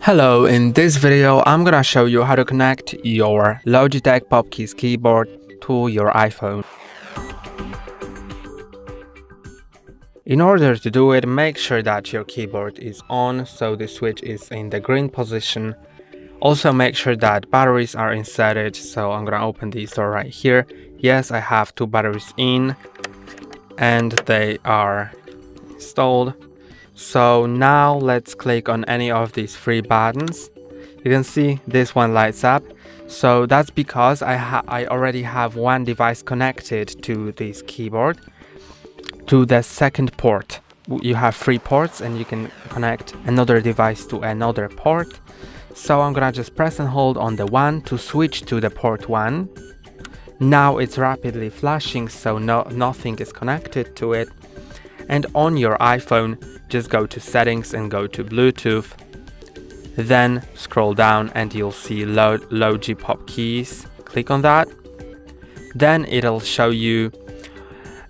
Hello, in this video I'm gonna show you how to connect your Logitech PopKeys keyboard to your iPhone. In order to do it, make sure that your keyboard is on, so the switch is in the green position. Also make sure that batteries are inserted, so I'm gonna open this door right here. Yes, I have two batteries in, and they are installed. So now let's click on any of these three buttons. You can see this one lights up. So that's because I, I already have one device connected to this keyboard to the second port. You have three ports and you can connect another device to another port. So I'm gonna just press and hold on the one to switch to the port one. Now it's rapidly flashing so no, nothing is connected to it. And on your iPhone, just go to settings and go to Bluetooth. Then scroll down and you'll see load Logi Pop keys. Click on that. Then it'll show you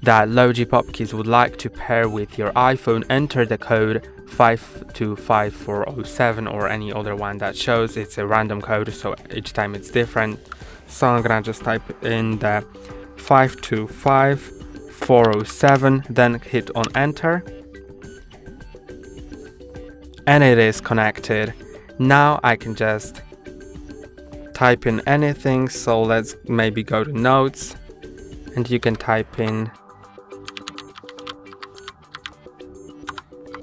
that Logi Pop keys would like to pair with your iPhone. Enter the code 525407 or any other one that shows. It's a random code, so each time it's different. So I'm gonna just type in the 525407, then hit on enter and it is connected. Now I can just type in anything. So let's maybe go to notes and you can type in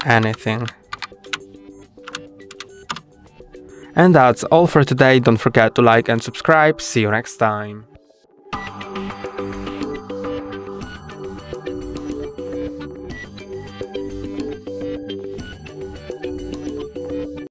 anything. And that's all for today. Don't forget to like and subscribe. See you next time.